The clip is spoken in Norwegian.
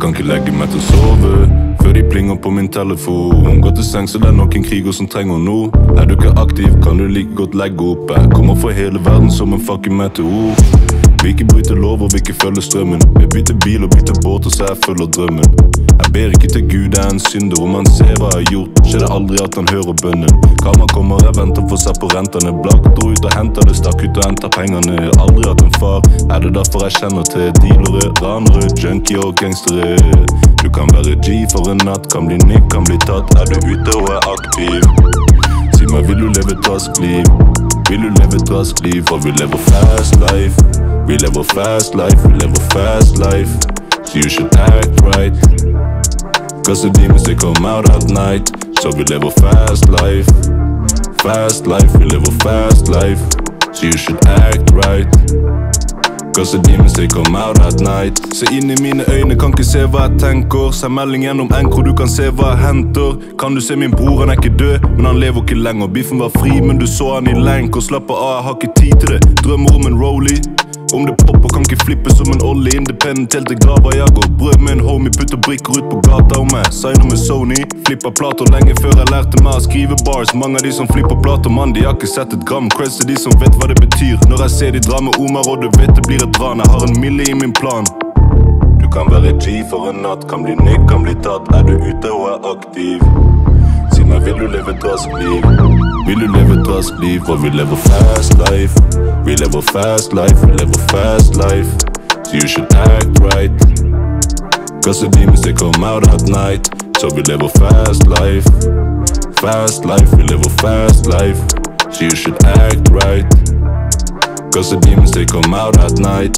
kan ikke legge meg til å sove før de plinger på min telefon. Gå til sengs, så det er noen kriger som trenger no Er du ikke aktiv, kan du like godt legge opp. Jeg kommer for hele verden som en fucking meteor. Vil ikke bryte lover, vil ikke følge strømmen. Jeg bytter bil og bytter båt, og så jeg følger drømmen. Jeg ber ikke til Gud, jeg er en synder. Om han ser hva jeg har gjort, skjer det aldri at han hører bønnen. Karma kommer, jeg venter for seg på rentene. Blakk dro ut og henter det, stakk ut og henta pengene. Aldri hatt en far, er det derfor jeg kjenner til dealere, ranere, junkie og gangstere. Du kan være G for en natt, kan bli nick, kan bli tatt. Er du ute og er aktiv? Si meg, vil du leve et raskt liv? Vil du leve et raskt liv? For vi lever fast life. Live a fast life, we live a fast life. So you should act right. Cause the demons they come out at night. So we live a fast life. Fast life, we live a fast life. So you should act right. Cause the demons they come out at night. Se inn i mine øyne, kan ikke se hva jeg tenker. Send melding gjennom enkro, du kan se hva jeg henter. Kan du se min bror, han er ikke død, men han lever ikke lenger. Biffen var fri, men du så han i lenk. Og slapper av, jeg har ikke tid til det. Drømmer om en rollie. Om det popper, kan ikke flippe som en olje. Independent helt til grava jeg går. Brød med en homie, putter brikker ut på gata om meg. Signer med Sony. Flipper plater lenge før jeg lærte meg å skrive bars. Mange av de som flipper plater, mann, de har ikke sett et gram. Creds til de som vet hva det betyr. Når jeg ser de drar med Omar, og du vet det blir et ran. Jeg har en mille i min plan. Du kan være G for en natt, kan bli nick, kan bli tatt. Er du ute og er aktiv? Si meg, vil du leve et raskt liv? We live a trust leave, but we live a fast life. We live a fast life, we live a fast life. So you should act right. Cause the demons they come out at night. So we live a fast life. Fast life, we live a fast life. So you should act right. Cause the demons they come out at night.